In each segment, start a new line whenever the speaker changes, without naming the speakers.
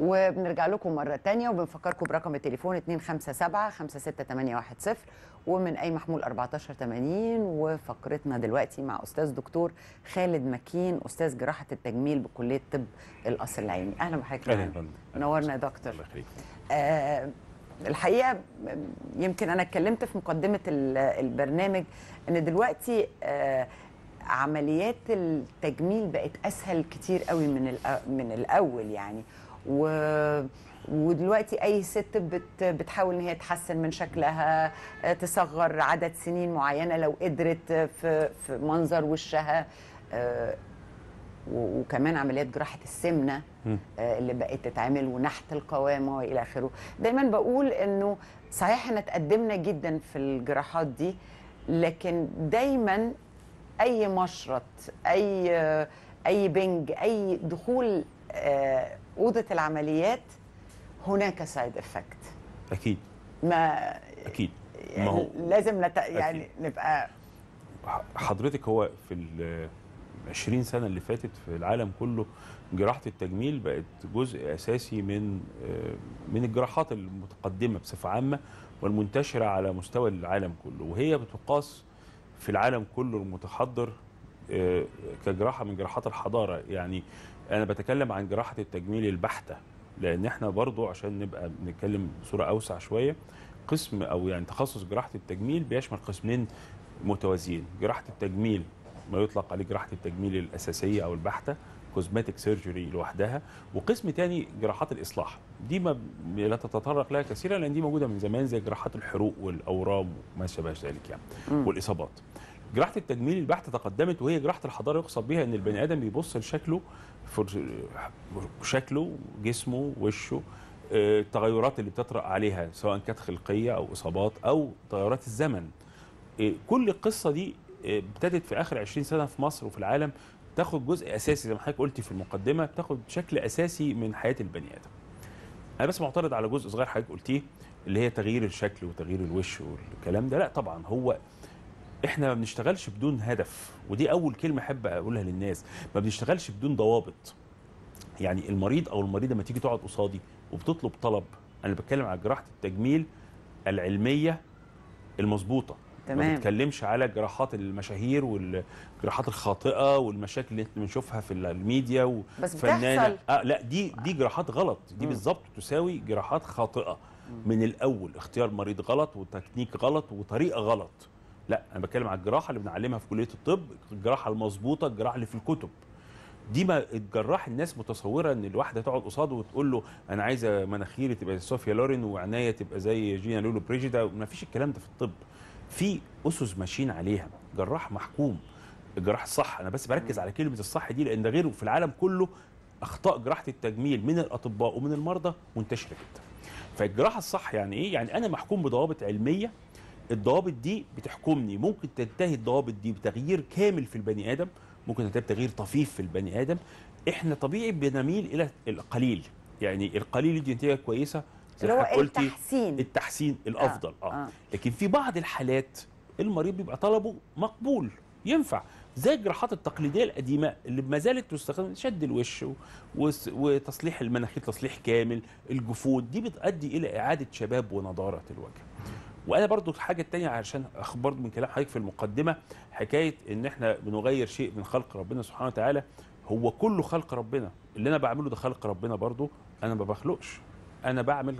وبنرجع لكم مرة تانية وبنفكركم برقم التليفون 257 56810 ومن أي محمول 1480 وفقرتنا دلوقتي مع أستاذ دكتور خالد مكين أستاذ جراحة التجميل بكلية طب القصر العيني. أهلا بحضرتك.
أهلا
نورنا يا دكتور.
الله يخليك.
آه الحقيقة يمكن أنا اتكلمت في مقدمة ال- البرنامج إن دلوقتي آه عمليات التجميل بقت أسهل كتير قوي من من الأول يعني. و ودلوقتي أي ست بت بتحاول إن هي تحسن من شكلها تصغر عدد سنين معينة لو قدرت في في منظر وشها آه، وكمان عمليات جراحة
السمنة.
آه، اللي بقت تتعمل ونحت القوامة وإلى آخره دايما بقول إنه صحيح إحنا تقدمنا جدا في الجراحات دي لكن دايما أي مشرط اي أي بنج أي دخول آه، أوضة العمليات هناك side effect
أكيد.
ما
أكيد. ما
يعني
هو؟
لازم نت... يعني نبقى
حضرتك هو في ال 20 سنة اللي فاتت في العالم كله جراحة التجميل بقت جزء أساسي من من الجراحات المتقدمة بصفة عامة والمنتشرة على مستوى العالم كله. وهي بتقاس في العالم كله المتحضر آه، كجراحة من جراحات الحضارة. يعني أنا بتكلم عن جراحة التجميل البحتة لأن إحنا برضو عشان نبقى بنتكلم بصورة أوسع شوية قسم أو يعني تخصص جراحة التجميل بيشمل قسمين متوازيين جراحة التجميل ما يطلق عليه جراحة التجميل الأساسية أو البحتة cosmetic surgery لوحدها وقسم تاني جراحات الإصلاح دي ما لا تتطرق لها كثيرا لأن دي موجودة من زمان زي جراحات الحروق والأورام وما شابه ذلك يعني
مم.
والإصابات جراحة التجميل البحتة تقدمت وهي جراحة الحضارة يقصد بها إن البني آدم بيبص لشكله شكله جسمه وشه آه، التغيرات اللي بتطرأ عليها سواء كانت خلقية أو إصابات أو تغيرات الزمن. آه، كل القصة دي آه، ابتدت في آخر 20 سنة في مصر وفي العالم. تاخد جزء أساسي زي ما حضرتك قلتي في المقدمة تاخد شكل أساسي من حياة البني آدم. أنا بس معترض على جزء صغير حضرتك قلتيه اللي هي تغيير الشكل وتغيير الوش والكلام ده. لا طبعا هو إحنا ما بنشتغلش بدون هدف ودي أول كلمة أحب أقولها للناس ما بنشتغلش بدون ضوابط. يعني المريض أو المريضة لما تيجي تقعد قصادي وبتطلب طلب أنا بتكلم على جراحة التجميل العلمية المظبوطة. ما
تمام.
بتكلمش على جراحات المشاهير والجراحات الخاطئة والمشاكل اللي إحنا بنشوفها في الميديا
بس
وفنانه
بتحصل
آه لا دي دي جراحات غلط. دي. بالظبط تساوي جراحات خاطئة. من الأول اختيار مريض غلط وتكنيك غلط وطريقة غلط. لا أنا بتكلم على الجراحة اللي بنعلمها في كلية الطب الجراحة المظبوطة الجراحة اللي في الكتب. دي ما الجراح الناس متصورة إن الواحده تقعد قصاده وتقول له أنا عايزة مناخيري تبقى زي صوفيا لورين وعناية تبقى زي جينا لولو بريجيدا ما فيش الكلام ده في الطب. في أسس ماشيين عليها. جراح محكوم. الجراح الصح. أنا بس بركز على كلمة الصح دي لأن ده غيره. في العالم كله أخطاء جراحة التجميل من الأطباء ومن المرضى منتشرة جدا. فالجراحة الصح يعني إيه؟ يعني أنا محكوم بضوابط علمية الضوابط دي بتحكمني. ممكن تنتهي الضوابط دي بتغيير كامل في البني آدم ممكن تنتهي بتغيير طفيف في البني آدم. إحنا طبيعي بنميل إلى القليل. يعني القليل دي نتيجة كويسة
اللي هو التحسين.
التحسين الأفضل. آه,
آه.
آه. لكن في بعض الحالات المريض بيبقى طلبه مقبول ينفع. زي الجراحات التقليدية القديمة اللي ما زالت تستخدم شد الوش وتصليح المناخير تصليح كامل الجفون. دي بتؤدي إلى إعادة شباب ونضارة الوجه. وأنا برضو الحاجة التانية عشان اخد من كلام حضرتك في المقدمة حكاية إن إحنا بنغير شيء من خلق ربنا سبحانه وتعالى هو كله خلق ربنا اللي أنا بعمله ده خلق ربنا برضو أنا ما بخلقش. أنا بعمل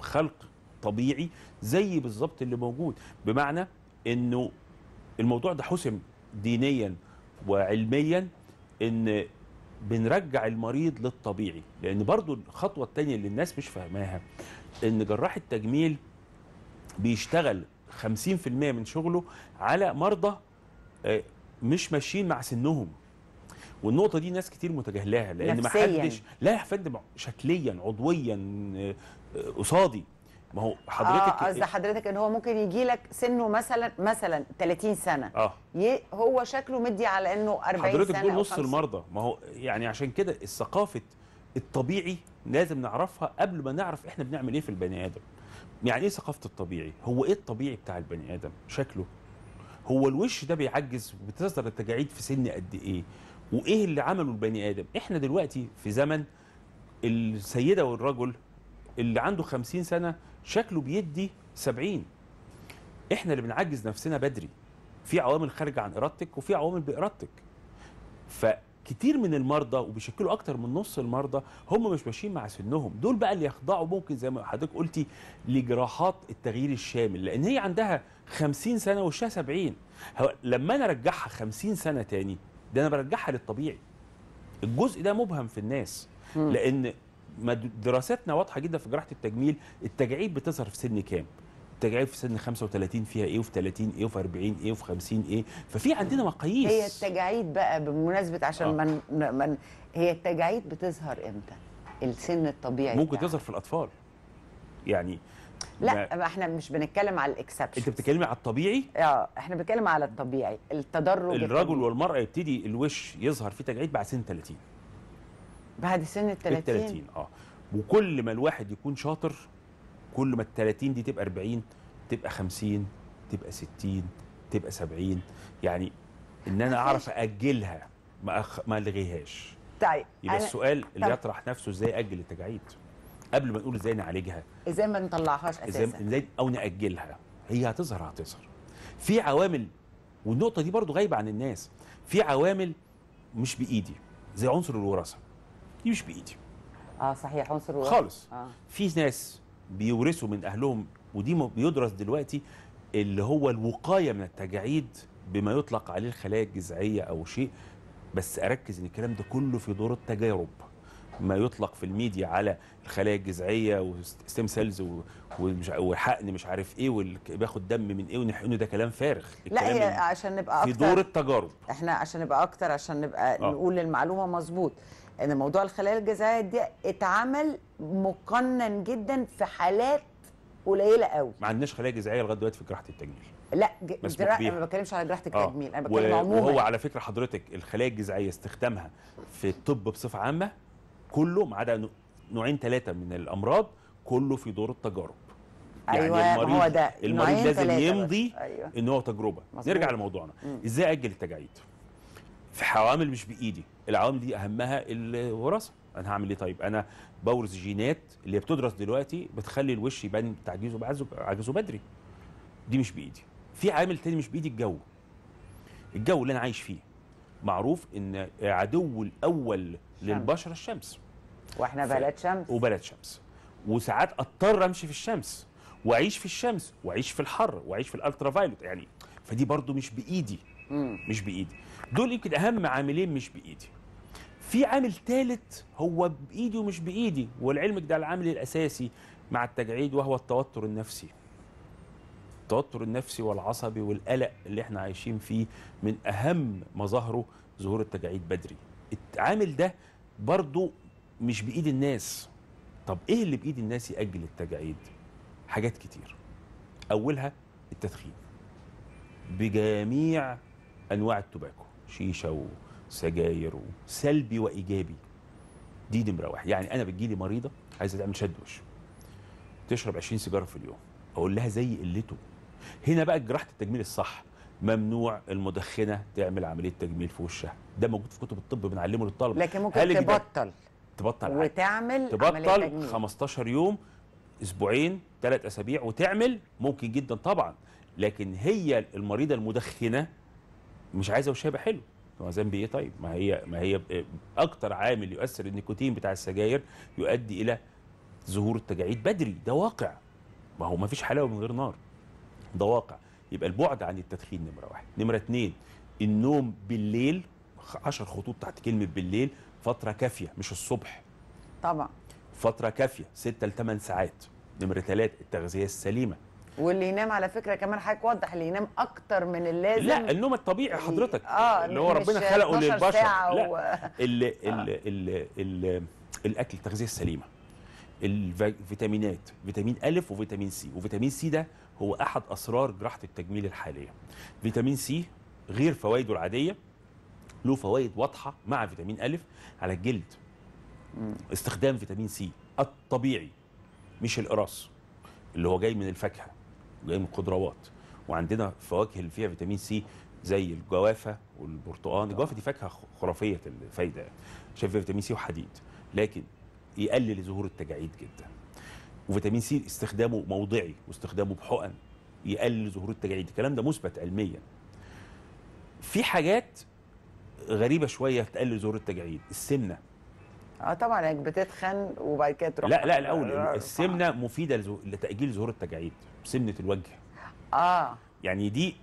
خلق طبيعي زي بالظبط اللي موجود. بمعنى إنه الموضوع ده حسم دينيا وعلميا إن بنرجع المريض للطبيعي. لأن برضو الخطوة الثانية اللي الناس مش فاهماها إن جراح التجميل بيشتغل 50% من شغله على مرضى آه، مش ماشيين مع سنهم والنقطة دي ناس كتير متجاهلاها لأن ما. حدش لا يا فندم شكليا عضويا آه، قصادي ما هو حضرتك
آه قصدي حضرتك إن هو ممكن يجي لك سنه مثلا مثلا 30
سنة
آه. هو شكله مدي على إنه 40
حضرتك سنة
أو
نص
50.
المرضى ما هو يعني عشان كده الثقافة الطبيعي لازم نعرفها قبل ما نعرف إحنا بنعمل إيه في البني آدم يعني إيه ثقافة الطبيعي؟ هو إيه الطبيعي بتاع البني آدم؟ شكله. هو الوش ده بيعجز وبتظهر التجاعيد في سن قد إيه؟ وإيه اللي عمله البني آدم؟ إحنا دلوقتي في زمن السيدة والرجل اللي عنده 50 سنة شكله بيدي 70 إحنا اللي بنعجز نفسنا بدري. في عوامل خارجة عن إرادتك وفي عوامل بإرادتك. فكتير من المرضى وبيشكلوا أكتر من نص المرضى هم مش ماشيين مع سنهم. دول بقى اللي يخضعوا ممكن زي ما حضرتك قلتي لجراحات التغيير الشامل لأن هي عندها 50 سنة وشها 70 هو لما أنا أرجعها 50 سنة تاني ده أنا برجعها للطبيعي. الجزء ده مبهم في الناس. لأن دراساتنا واضحة جدا في جراحة التجميل التجاعيد بتظهر في سن كام؟ التجاعيد في سن 35 فيها إيه وفي 30 إيه وفي 40 إيه وفي 50 إيه ففي عندنا مقاييس.
هي التجاعيد بقى بمناسبة عشان
آه.
من من هي التجاعيد بتظهر إمتى؟ السن الطبيعي
ممكن. تظهر في الأطفال. يعني
لا ما إحنا مش بنتكلم على الاكسبشن
انت بتتكلمي على الطبيعي؟
آه إحنا بنتكلم على الطبيعي. التدرج
الرجل
الطبيعي.
والمرأة يبتدي الوش يظهر فيه تجاعيد بعد سن 30
بعد سن ال
ال
30
30 آه. وكل ما الواحد يكون شاطر كل ما ال 30 دي تبقى 40 تبقى 50 تبقى 60 تبقى 70 يعني إن أنا أعرف أجلها ما أخ... ما ألغيهاش.
طيب
يبقى
أنا
السؤال اللي يطرح نفسه إزاي أجل التجاعيد؟ قبل ما نقول إزاي نعالجها.
إزاي ما نطلعهاش
إزاي
أساسا؟
إزاي أو نأجلها. هي هتظهر هتظهر. في عوامل والنقطة دي برضو غايبة عن الناس. في عوامل مش بإيدي زي عنصر الوراثة. دي مش بإيدي.
آه صحيح عنصر الوراثة.
خالص.
آه.
في ناس بيورثوا من أهلهم ودي بيدرس دلوقتي اللي هو الوقاية من التجاعيد بما يطلق عليه الخلايا الجذعية أو شيء. بس أركز إن الكلام ده كله في دور التجارب. ما يطلق في الميديا على الخلايا الجذعية و stem cells وحقن مش عارف إيه وبياخد دم من إيه ونحقنه ده كلام فارغ
لا هي عشان نبقى
في
أكتر
دور التجارب
إحنا عشان نبقى أكتر عشان نبقى
آه.
نقول المعلومة مظبوط إن موضوع الخلايا الجذعية دي اتعمل مقنن جدا في حالات قليلة قوي
ما عندناش خلايا جذعية لغاية دلوقتي في جراحة التجميل
لا ج-
مسموح
جرا...
بيها.
أنا ما بتكلمش على جراحة
آه.
التجميل أنا
و-
بتكلم عموما
وهو على فكرة حضرتك الخلايا الجذعية استخدامها في الطب بصفة عامة كله ما عدا نوع- نوعين ثلاثة من الأمراض كله في دور التجارب.
أيوه ما هو ده.
المريض لازم يمضي.
أيوه.
إن هو تجربة.
مظبوط.
نرجع لموضوعنا.
مم.
إزاي أجل التجاعيد؟ في عوامل مش بإيدي. العوامل دي أهمها الوراثة. أنا هعمل إيه طيب؟ أنا بورث جينات اللي بتدرس دلوقتي بتخلي الوش يبان تعجيزه عجزه بدري. دي مش بإيدي. في عامل تاني مش بإيدي الجو. الجو اللي أنا عايش فيه. معروف إن عدو الأول للبشرة الشمس. وإحنا
بلد شمس.
وبلد شمس. وساعات أضطر أمشي في الشمس وأعيش في الشمس وأعيش في الحر وأعيش في ال ultraviolet يعني فدي برضو مش بإيدي.
مم.
مش بإيدي. دول يمكن أهم عاملين مش بإيدي. في عامل ثالث هو بإيدي ومش بإيدي ولعلمك ده العامل الأساسي مع التجاعيد وهو التوتر النفسي. التوتر النفسي والعصبي والقلق اللي إحنا عايشين فيه من أهم مظاهره ظهور التجاعيد بدري. العامل ده برضو مش بإيد الناس. طب إيه اللي بإيد الناس يأجل التجاعيد؟ حاجات كتير. أولها التدخين. بجميع أنواع التباكو. شيشة وسجاير وسلبي وإيجابي. دي نمره واحد يعني أنا بتجيلي مريضة عايزة تعمل شد وش. تشرب 20 سيجارة في اليوم. أقول لها زي قلته. هنا بقى جراحة التجميل الصح. ممنوع المدخنة تعمل عملية تجميل في وشها. ده موجود في كتب الطب بنعلمه للطلبة.
لكن ممكن تبطل.
تبطل.
وتعمل
تبطل
تجميل.
15 يوم أسبوعين ثلاث أسابيع وتعمل. ممكن جدا طبعا. لكن هي المريضة المدخنة مش عايزة وشها يبقى حلو. هو ذنبي إيه طيب. ما هي ما هي أكتر عامل يؤثر النيكوتين بتاع السجاير يؤدي إلى ظهور التجاعيد بدري. ده واقع. ما هو ما فيش حلاوة من غير نار. ده واقع. يبقى البعد عن التدخين نمرة واحد. نمرة اتنين النوم بالليل عشر خطوط تحت كلمة بالليل فترة كافية مش الصبح.
طبعا.
فترة كافية 6 ل 8 ساعات. نمرة ثلاثة التغذية السليمة.
واللي ينام على فكرة كمان حضرتك وضح اللي ينام أكتر من اللازم.
لا النوم الطبيعي حضرتك.
آه
اللي هو ربنا خلقه
12
للبشر.
ساعة
لا
و...
ال ال ال ال الأكل التغذية السليمة. الفيتامينات فيتامين الف وفيتامين سي. وفيتامين سي ده هو أحد أسرار جراحة التجميل الحالية. فيتامين C غير فوائده العادية له فوائد واضحة مع فيتامين A على الجلد. استخدام فيتامين C الطبيعي مش الأقراص اللي هو جاي من الفاكهة وجاي من الخضروات. وعندنا فواكه اللي فيها فيتامين C زي الجوافة والبرتقال. الجوافة دي فاكهة خرافية الفايدة يعني. عشان فيها فيتامين C وحديد لكن يقلل ظهور التجاعيد جدا. وفيتامين C استخدامه موضعي واستخدامه بحقن يقلل ظهور التجاعيد. الكلام ده مثبت علميا. في حاجات غريبة شوية تقلل ظهور التجاعيد. السمنة.
آه طبعا انك بتتخن وبعد كده تروح
لا لا الأول السمنة مفيدة لتأجيل ظهور التجاعيد. سمنة الوجه.
آه.
يعني دي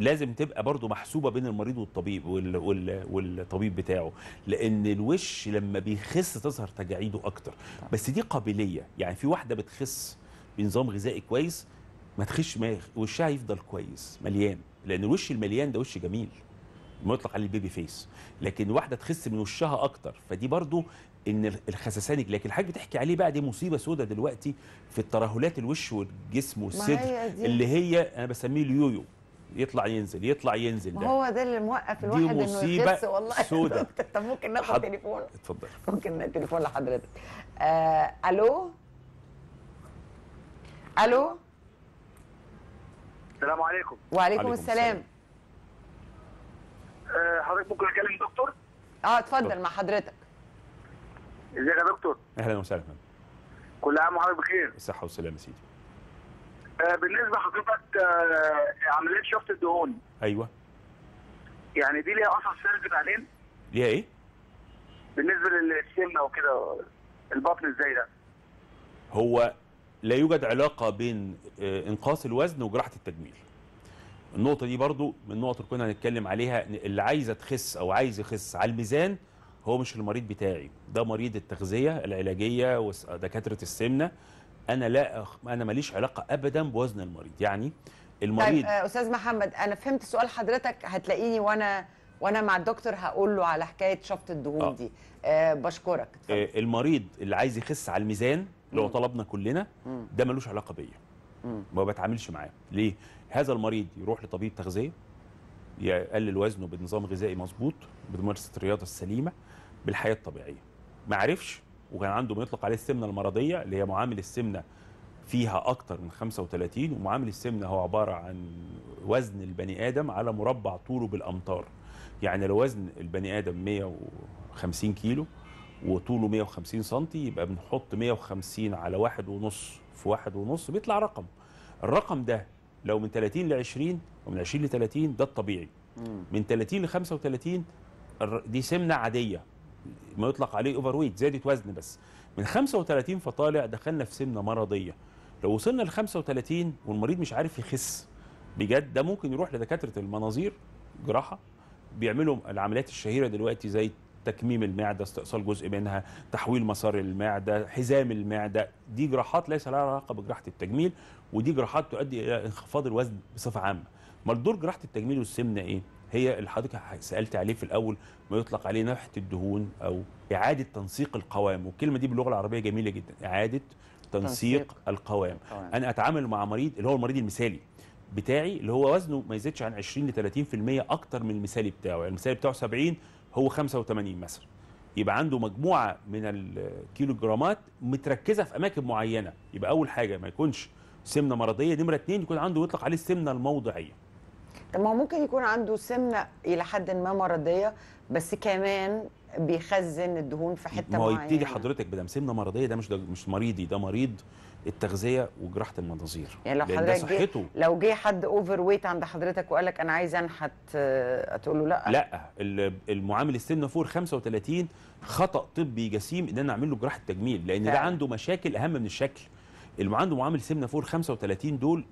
لازم تبقى برضو محسوبة بين المريض والطبيب وال... وال... والطبيب بتاعه لأن الوش لما بيخس تظهر تجاعيده أكتر. بس دي قابلية. يعني في واحدة بتخس بنظام غذائي كويس ما تخش ما وشها يفضل كويس مليان. لأن الوش المليان ده وش جميل. ما يطلق عليه البيبي فيس. لكن واحدة تخس من وشها أكتر فدي برضو إن الخسسان لكن الحاجة بتحكي عليه بقى دي مصيبة سودة دلوقتي في الترهلات الوش والجسم والصدر. اللي هي أنا بسميه اليويو. يطلع ينزل يطلع ينزل
ما
ده.
هو ده اللي موقف الواحد
إنه
يخس والله.
سودة.
دكتور. طب ممكن ناخد
حد-
تليفون؟
اتفضل.
ممكن تليفون لحضرتك. آه ألو؟ ألو؟
السلام عليكم.
وعليكم
عليكم
السلام.
السلام.
أه حضرتك ممكن أكلم دكتور؟
آه اتفضل. مع حضرتك.
إزيك يا دكتور؟
أهلا وسهلا.
كل عام وحضرتك بخير.
بالصحه والسلامه يا سيدي.
بالنسبة لحضرتك أه عملية شفط الدهون.
أيوه.
يعني دي ليها أثر سلبي بعدين
ليها إيه؟
بالنسبة للسمنة وكده البطن إزاي ده؟
هو لا يوجد علاقة بين آه، إنقاص الوزن وجراحة التجميل. النقطة دي برضو من النقط اللي كنا هنتكلم عليها اللي عايزه تخس أو عايز يخس على الميزان هو مش المريض بتاعي. ده مريض التغذية العلاجية ودكاتره السمنة. أنا لا أخ... أنا ماليش علاقة ابدا بوزن المريض يعني
طيب
المريض
آه أستاذ محمد أنا فهمت سؤال حضرتك هتلاقيني وأنا وأنا مع الدكتور هقول له على حكاية شفط الدهون
آه.
دي آه بشكرك.
آه، المريض اللي عايز يخس على الميزان اللي هو طلبنا كلنا
مم.
ده ملوش علاقة بيا. ما بتعاملش معاه ليه هذا المريض يروح لطبيب تغذية يقلل وزنه بنظام غذائي مظبوط بممارسة الرياضة السليمة بالحياة الطبيعية ما عرفش وكان عنده ما يطلق عليه السمنة المرضية اللي هي معامل السمنة فيها أكتر من 35 ومعامل السمنة هو عبارة عن وزن البني آدم على مربع طوله بالأمتار. يعني لو وزن البني آدم 150 كيلو وطوله 150 سم يبقى بنحط 150 على واحد ونص في واحد ونص بيطلع رقم. الرقم ده لو من 30 ل 20 ومن 20 ل 30 ده الطبيعي. من 30 ل 35 الر- دي سمنة عادية. ما يطلق عليه overweight زادت وزن بس. من 35 فطالع دخلنا في سمنه مرضية. لو وصلنا ل 35 والمريض مش عارف يخس بجد ده ممكن يروح لدكاترة المناظير جراحة بيعملوا العمليات الشهيرة دلوقتي زي تكميم المعدة استئصال جزء منها تحويل مسار المعدة حزام المعدة. دي جراحات ليس لها علاقة بجراحة التجميل ودي جراحات تؤدي إلى انخفاض الوزن بصفة عامة. امال دور جراحة التجميل والسمنة إيه؟ هي اللي حضرتك سألت عليه في الأول ما يطلق عليه نفحه الدهون أو إعادة تنسيق القوام والكلمة دي باللغة العربية جميلة جدا إعادة تنسيق,
تنسيق
القوام.
القوام.
أنا أتعامل مع مريض اللي هو المريض المثالي بتاعي اللي هو وزنه ما يزيدش عن 20 ل 30% أكتر من المثالي بتاعه يعني المثالي بتاعه 70 هو 85 مثلا. يبقى عنده مجموعة من الكيلو جرامات متركزة في أماكن معينة. يبقى أول حاجة ما يكونش سمنة مرضية نمرة اتنين يكون عنده يطلق عليه السمنة
الموضعية. ما هو ممكن يكون عنده سمنة إلى حد ما مرضية بس كمان بيخزن الدهون في حتة
ما هو
معينة.
يبتدي حضرتك ده مش سمنة مرضية ده مش ده مش مريضي ده مريض التغذية وجراحة المناظير.
يعني لو حضرتك
صحته.
لو جه حد overweight عند حضرتك وقال لك أنا عايز أنحت آه، هتقول له لأ.
لا ال- المعامل السمنة ال 35 خطأ طبي جسيم إن أنا أعمل له جراحة تجميل لأن ده. عنده مشاكل أهم من الشكل. اللي عنده معامل سمنة ال 35 دول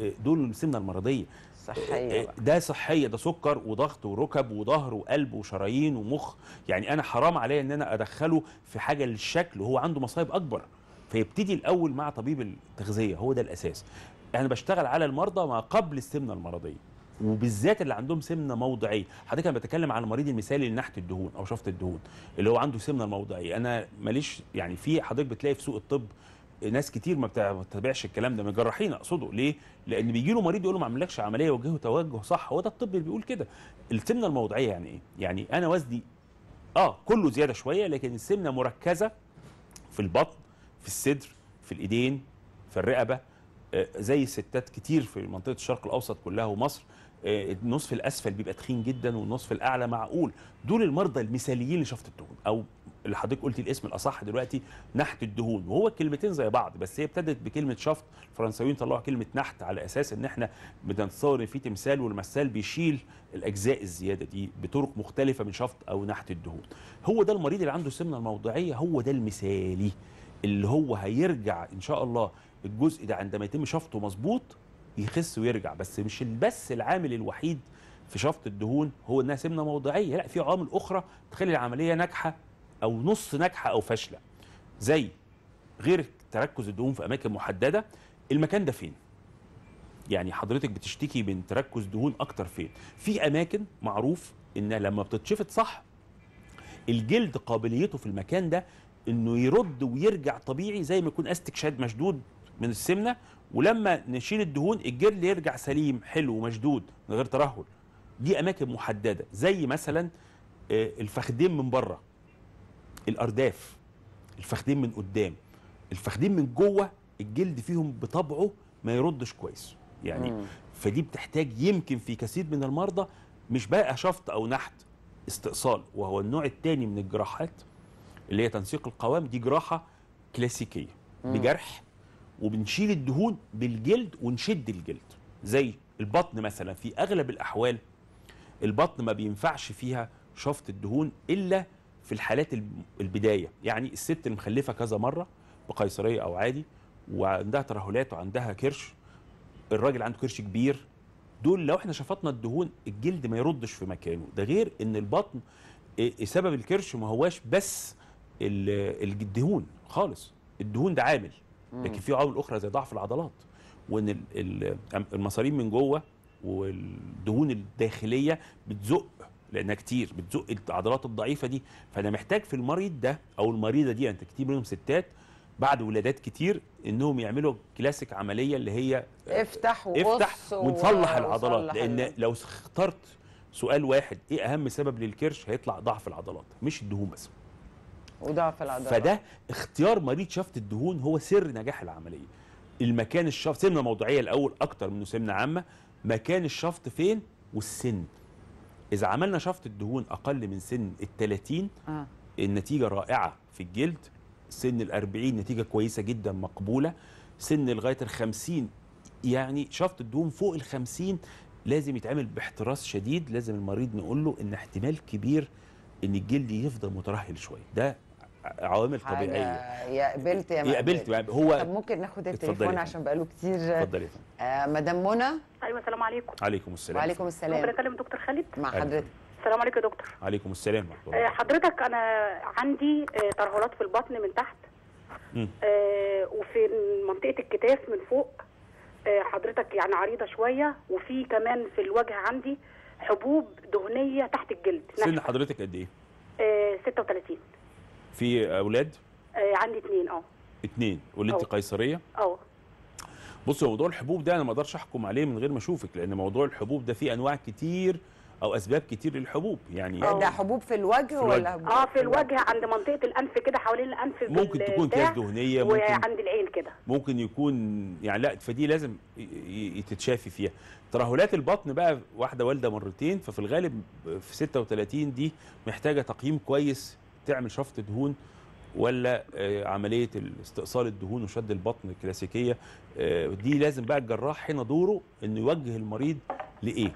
آه، دول السمنة المرضية.
صحية بقى.
ده صحية ده سكر وضغط وركب وظهر وقلب وشرايين ومخ. يعني أنا حرام عليا إن أنا أدخله في حاجة للشكل وهو عنده مصايب أكبر. فيبتدي الأول مع طبيب التغذية هو ده الأساس. أنا بشتغل على المرضى ما قبل السمنة المرضية وبالذات اللي عندهم سمنة موضعية. حضرتك أنا بتكلم على المريض المثالي لنحت الدهون أو شفط الدهون اللي هو عنده سمنة موضعية. أنا ماليش يعني في حضرتك بتلاقي في سوق الطب ناس كتير ما بتتابعش الكلام ده من الجراحين أقصده. ليه؟ لأن بيجي له مريض يقول له ما عملكش عملية وجهه توجه صح. هو ده الطب اللي بيقول كده. السمنة الموضعيه يعني إيه؟ يعني أنا وزني آه كله زيادة شوية لكن السمنة مركزة في البطن في الصدر في الإيدين في الرقبة آه، زي الستات كتير في منطقة الشرق الأوسط كلها ومصر. آه، النصف الأسفل بيبقى تخين جدا والنصف الأعلى معقول. دول المرضى المثاليين لشفط الدهون أو اللي حضرتك قلتي الاسم الأصح دلوقتي نحت الدهون وهو الكلمتين زي بعض بس هي ابتدت بكلمة شفط الفرنساويين طلعوا كلمة نحت على أساس إن إحنا بنتصور إن في تمثال والمثال بيشيل الأجزاء الزيادة دي بطرق مختلفة من شفط أو نحت الدهون. هو ده المريض اللي عنده السمنة الموضعية هو ده المثالي اللي هو هيرجع إن شاء الله الجزء ده عندما يتم شفطه مظبوط يخس ويرجع بس مش بس العامل الوحيد في شفط الدهون هو إنها سمنة موضعية لا في عوامل أخرى تخلي العملية ناجحة أو نص ناجحة أو فاشلة. زي غير تركز الدهون في أماكن محددة المكان ده فين؟ يعني حضرتك بتشتكي من تركز دهون أكتر فين؟ في أماكن معروف إن لما بتتشفط صح الجلد قابليته في المكان ده إنه يرد ويرجع طبيعي زي ما يكون أستك شاد مشدود من السمنة ولما نشيل الدهون الجلد يرجع سليم حلو ومشدود من غير ترهل. دي أماكن محددة زي مثلا آه، الفخدين من بره. الأرداف الفخدين من قدام. الفخدين من جوه الجلد فيهم بطبعه ما يردش كويس يعني
مم.
فدي بتحتاج يمكن في كثير من المرضى مش بقى شفط أو نحت استئصال. وهو النوع الثاني من الجراحات اللي هي تنسيق القوام دي جراحة كلاسيكية. بجرح وبنشيل الدهون بالجلد ونشد الجلد. زي البطن مثلا في أغلب الأحوال البطن ما بينفعش فيها شفط الدهون إلا في الحالات الب- البداية. يعني الست المخلفة كذا مرة بقيصرية أو عادي وعندها ترهلات وعندها كرش الراجل عنده كرش كبير. دول لو إحنا شفطنا الدهون الجلد ما يردش في مكانه. ده غير إن البطن إيه سبب الكرش ما هواش بس ال- الدهون خالص. الدهون ده عامل. لكن في عوامل أخرى زي ضعف العضلات. وإن ال- ال- المصارين من جوه والدهون الداخلية بتزق لأنها كتير بتزق العضلات الضعيفة دي. فأنا محتاج في المريض ده أو المريضة دي انت كتير منهم ستات بعد ولادات كتير إنهم يعملوا كلاسيك عملية اللي هي
افتح وقص
افتح ونصلح العضلات.
لأن
لو اخترت سؤال واحد إيه أهم سبب للكرش؟ هيطلع ضعف العضلات مش الدهون بس.
وضعف العضلات.
فده اختيار مريض شفط الدهون هو سر نجاح العملية. المكان الشفط سمنة موضعيه الأول أكتر منه سمنة عامة. مكان الشفط فين؟ والسن. إذا عملنا شفط الدهون أقل من سن ال 30
آه.
النتيجة رائعة في الجلد. سن ال 40 نتيجة كويسة جدا مقبولة. سن لغاية ال 50 يعني شفط الدهون فوق ال 50 لازم يتعمل باحتراس شديد. لازم المريض نقول له إن احتمال كبير إن الجلد يفضل مترهل شوية. ده عوامل طبيعية.
يا قبلت يا ما
يا قبلت. يعني هو
طب ممكن ناخد
اتفضلي
التليفون عشان بقاله كتير.
اتفضل يا فندم.
آه مدام منى.
أيوه السلام عليكم.
عليكم السلام.
وعليكم
ممكن
السلام
أكلم دكتور خالد؟
مع
أهلا.
حضرتك.
السلام عليكم يا دكتور.
عليكم السلام ورحمة
آه، حضرتك أنا عندي آه، ترهلات في البطن من تحت. آه، وفي منطقة الكتاف من فوق. آه، حضرتك يعني عريضة شوية. وفي كمان في الوجه عندي حبوب دهنية تحت الجلد.
سن. حضرتك قد إيه؟
آه، 36
في أولاد؟
آه، عندي اثنين آه.
اتنين. ولدتي
أه.
قيصرية؟
آه.
بص موضوع الحبوب ده أنا ما أقدرش أحكم عليه من غير ما أشوفك لأن موضوع الحبوب ده فيه أنواع كتير أو أسباب كتير للحبوب يعني
أه.
ده حبوب في الوجه
الوجه.
ولا
آه في الوجه؟ عند منطقة الأنف كده حوالين الأنف
ممكن تكون كياس دهنية ممكن
وعند العين كده.
ممكن يكون يعني لا فدي لازم تتشافي فيها. ترهلات البطن بقى واحدة والدة مرتين ففي الغالب في 36 دي محتاجة تقييم كويس تعمل شفط دهون ولا آه، عملية استئصال الدهون وشد البطن الكلاسيكية آه، دي لازم بقى الجراح هنا دوره إنه يوجه المريض
لإيه؟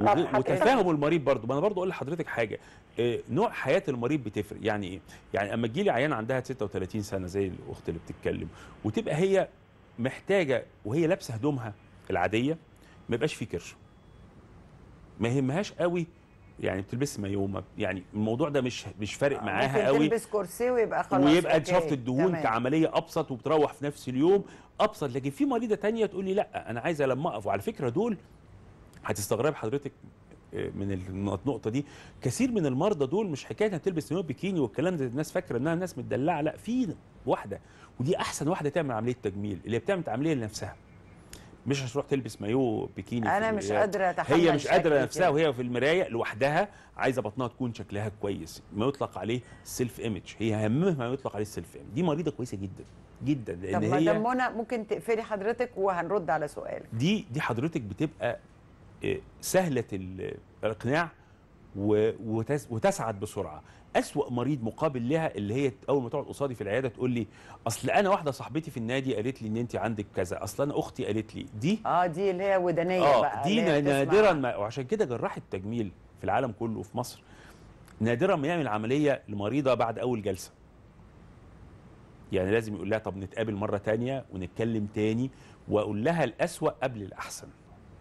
وتفاهم المريض برضه. ما أنا برضه أقول لحضرتك حاجة آه، نوع حياة المريض بتفرق. يعني إيه؟ يعني أما تجي لي عيان عندها 36 سنة زي الأخت اللي بتتكلم وتبقى هي محتاجة وهي لابسة هدومها العادية ما يبقاش في كرش ما يهمهاش قوي يعني بتلبس مايو ما- يعني الموضوع ده مش مش فارق معاها
ممكن
قوي.
تلبس كرسي ويبقى خلاص
ويبقى شفط الدهون
تمام.
كعملية أبسط وبتروح في نفس اليوم أبسط. لكن في مريضة تانية تقول لي لا أنا عايزه لما أقف. وعلى فكرة دول هتستغرب حضرتك آه، من النقطة دي. كثير من المرضى دول مش حكايه انها تلبس مايو بيكيني والكلام ده الناس فاكرة إنها ناس متدلعة. لا في واحدة ودي أحسن واحدة تعمل عملية تجميل اللي بتعمل عملية لنفسها. مش هتروح تلبس مايو بيكيني في
أنا مش قادرة أتحمل
هي مش
قادرة
نفسها
كده.
وهي في المراية لوحدها عايزة بطنها تكون شكلها كويس ما يطلق عليه self image هي همها ما يطلق عليه ال self image دي مريضة كويسة جدا جدا
طب
لأن
مدام منى ممكن تقفلي حضرتك وهنرد على سؤالك.
دي دي حضرتك بتبقى آه، سهلة ال- الإقناع وتسعد بسرعة. أسوأ مريض مقابل لها اللي هي أول ما تقعد قصادي في العيادة تقول لي أصل أنا واحدة صاحبتي في النادي قالت لي إن انت عندك كذا أصل أنا أختي قالت لي دي.
آه دي اللي هي ودانية
آه
بقى
دي. نادرا ما وعشان كده جراح التجميل في العالم كله في مصر. نادرا ما يعمل عملية لمريضة بعد أول جلسة. يعني لازم يقول لها طب نتقابل مرة تانية ونتكلم تاني وأقول لها الأسوأ قبل الأحسن.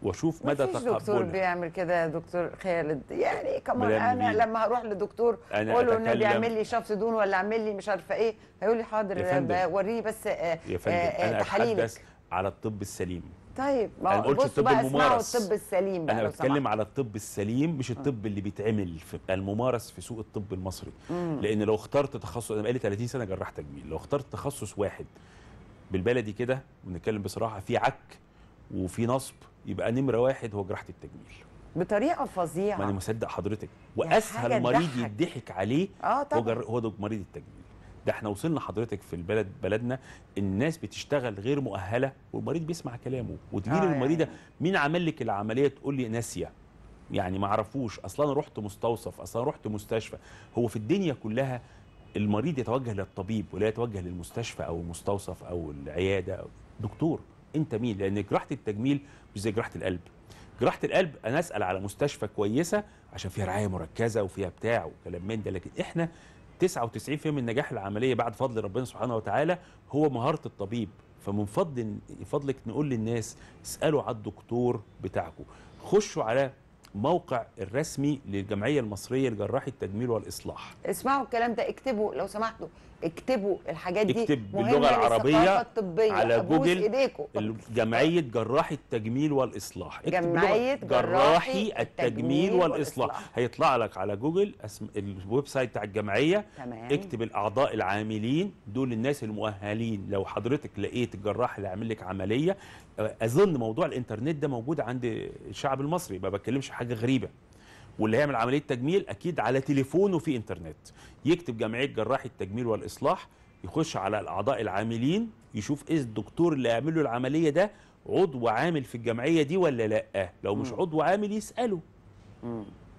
وأشوف مدى
مفيش دكتور
تقبلها
بيعمل كده يا دكتور خالد يعني كمان
أنا.
لما هروح لدكتور أقول له النبي اعمل لي شفط دهون ولا اعمل لي مش عارفة إيه هيقول لي حاضر. وريني بس آه،
يا فندم
آه، آه، أنا.
أتحدث على الطب السليم
طيب
ما
ما
قلتش الطب الممارس.
الطب السليم أنا
بتكلم. على الطب السليم مش الطب اللي بيتعمل في الممارس في سوق الطب المصري لأن لو اخترت تخصص أنا بقالي 30 سنة جراح تجميل لو اخترت تخصص واحد بالبلدي كده بنتكلم بصراحة في عك وفي نصب يبقى نمرة واحد هو جراحة التجميل.
بطريقة
ما أنا
فظيعه
مصدق حضرتك. وأسهل مريض. يضحك عليه
آه
هو
طبعا.
جر... هو ده مريض التجميل. ده إحنا وصلنا حضرتك في البلد بلدنا الناس بتشتغل غير مؤهلة والمريض بيسمع كلامه. وتجيلي
آه
آه المريضة
يعني.
مين عمل لك العملية تقول لي ناسية؟ يعني ما اعرفوش أصلا أنا رحت مستوصف أصلا رحت مستشفى. هو في الدنيا كلها المريض يتوجه للطبيب ولا يتوجه للمستشفى أو المستوصف أو العيادة؟ أو دكتور. انت مين؟ لأن جراحة التجميل مش زي جراحة القلب. جراحة القلب أنا أسأل على مستشفى كويسة عشان فيها رعاية مركزة وفيها بتاع وكلام من ده لكن إحنا 99% من نجاح العملية بعد فضل ربنا سبحانه وتعالى هو مهارة الطبيب. فمن فضل فضلك نقول للناس اسألوا على الدكتور بتاعكم. خشوا على موقع الرسمي للجمعية المصرية لجراح التجميل والإصلاح.
اسمعوا الكلام ده اكتبوا لو سمحتوا اكتبوا الحاجات دي.
اكتب باللغة العربية
الطبية.
على جوجل
ايديكم
جمعية جراح التجميل باللغة-
جمعية جراحي
جراحي التجميل والإصلاح.
والإصلاح.
هيطلع لك على جوجل اسم ال website بتاع الجمعية.
تمام.
اكتب الأعضاء العاملين دول الناس المؤهلين. لو حضرتك لقيت الجراح اللي عامل لك عملية أظن موضوع الإنترنت ده موجود عند الشعب المصري ما بتكلمش حاجة غريبة. واللي هيعمل عملية تجميل أكيد على تليفونه في إنترنت. يكتب جمعية جراح التجميل والإصلاح يخش على الأعضاء العاملين يشوف إيه الدكتور اللي هيعمل له العملية ده عضو عامل في الجمعية دي ولا لأ؟ لو مش. عضو عامل
يسأله.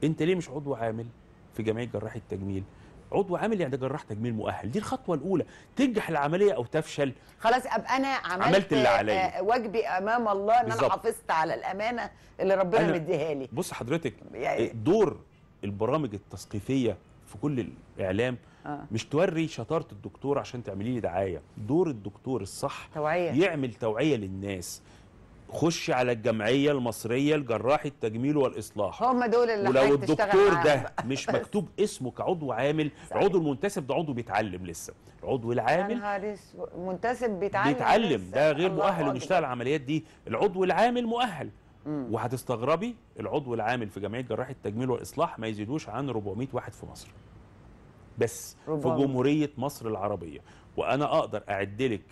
أنت ليه مش عضو عامل في جمعية جراح التجميل؟ عضو عامل يعني ده جراح تجميل مؤهل. دي الخطوة الأولى. تنجح العملية أو تفشل؟
خلاص أبقى أنا عملت,
عملت اللي عليا.
آه، واجبي أمام الله إن أنا
بالظبط.
حافظت على الأمانة اللي ربنا مديها لي.
بص حضرتك
يعني
دور البرامج التثقيفية في كل الإعلام
آه.
مش توري شطارة الدكتور عشان تعملي لي دعاية. دور الدكتور الصح
توعية.
يعمل توعية للناس. خش على الجمعية المصرية لجراح التجميل والإصلاح
هم دول اللي
ولو الدكتور ده. مش مكتوب اسمه كعضو عامل
صحيح.
عضو المنتسب ده عضو بيتعلم لسه العضو العامل
منتسب بيتعلم
بيتعلم
لسه.
ده غير مؤهل انه. يشتغل العمليات دي العضو العامل مؤهل. وهتستغربي العضو العامل في جمعية جراح التجميل والإصلاح ما يزيدوش عن 400 واحد في مصر بس في
400.
جمهورية مصر العربية وأنا أقدر أعد لك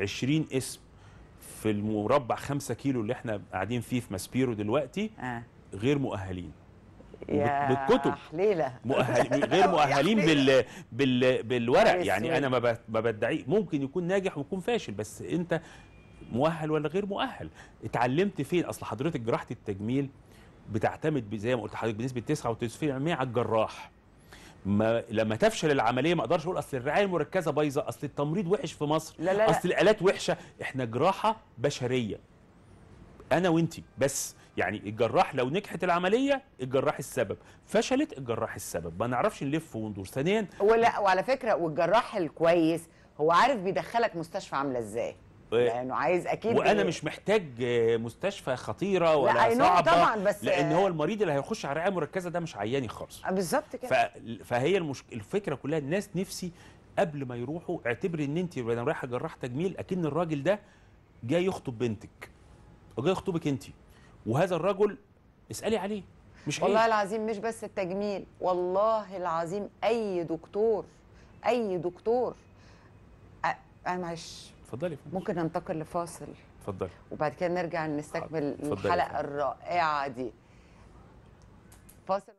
20 اسم في المربع 5 كيلو اللي إحنا قاعدين فيه في ماسبيرو دلوقتي
آه.
غير مؤهلين.
يا
بالكتب.
حليله
مؤهل غير مؤهلين بال بال بالورق. يعني. أنا ما بدعي ممكن يكون ناجح ويكون فاشل بس أنت مؤهل ولا غير مؤهل؟ اتعلمت فين؟ أصل حضرتك جراحة التجميل بتعتمد زي ما قلت لحضرتك بنسبة 99% على الجراح. ما لما تفشل العملية ما أقدرش أقول اصل الرعاية المركزة بايظة اصل التمريض وحش في مصر
لا لا لا.
اصل الآلات وحشة. إحنا جراحة بشرية. أنا وإنتي بس. يعني الجراح لو نجحت العملية الجراح السبب. فشلت الجراح السبب. ما نعرفش نلف وندور. ثانيا
ولا وعلى فكرة والجراح الكويس هو عارف بيدخلك مستشفى عاملة إزاي. لأنه عايز أكيد
وأنا مش محتاج مستشفى خطيرة ولا
لا،
صعبة
طبعاً، بس-
لأن هو المريض اللي هيخش على رعايه مركزة ده مش عياني خالص.
آه، بالظبط. كده.
فهي المشك... الفكرة كلها الناس نفسي قبل ما يروحوا اعتبري إن انت رايحة جراح تجميل أكن الراجل ده جاي يخطب بنتك وجاي يخطبك انت وهذا الرجل اسألي عليه مش
والله
عيب.
العظيم مش بس التجميل والله العظيم أي دكتور أي دكتور أ- أنا معلش
اتفضلي.
ممكن ننتقل لفاصل
اتفضلي
وبعد كده نرجع نستكمل
الحلقة.
الرائعة دي فاصل